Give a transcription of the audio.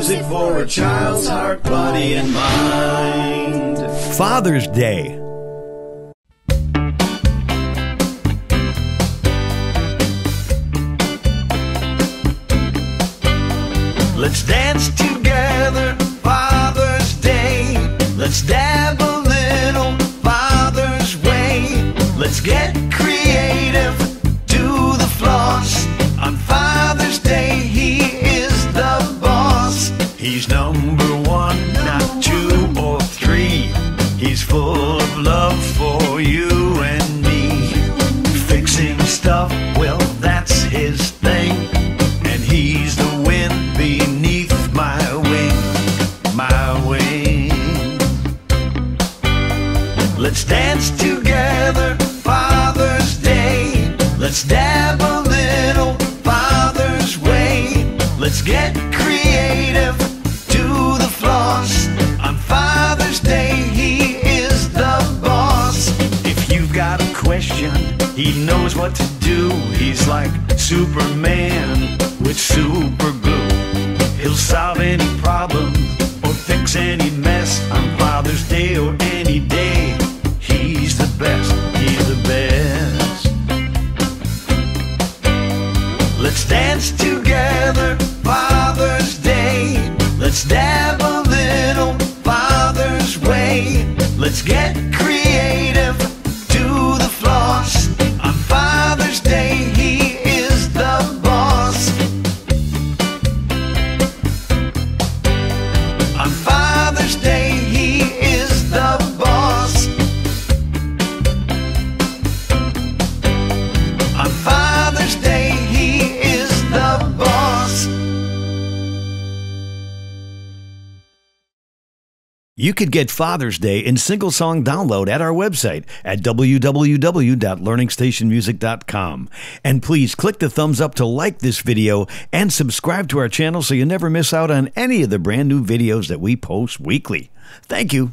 music for a child's heart, body, and mind. Father's Day. Let's dance together, Father's Day. Let's dab He's number one, not two or three. He's full of love for you and me. Fixing stuff, well, that's his thing. And he's the wind beneath my wing, my wing. Let's dance together, Father's Day. Let's dab a little Father's way. Let's get he knows what to do. He's like Superman with super glue. He'll solve any problem or fix any mess on Father's Day or any day. He's the best. He's the best. Let's dance together, Father's Day. Let's dab You could get Father's Day in single song download at our website at www.learningstationmusic.com. And please click the thumbs up to like this video and subscribe to our channel so you never miss out on any of the brand new videos that we post weekly. Thank you.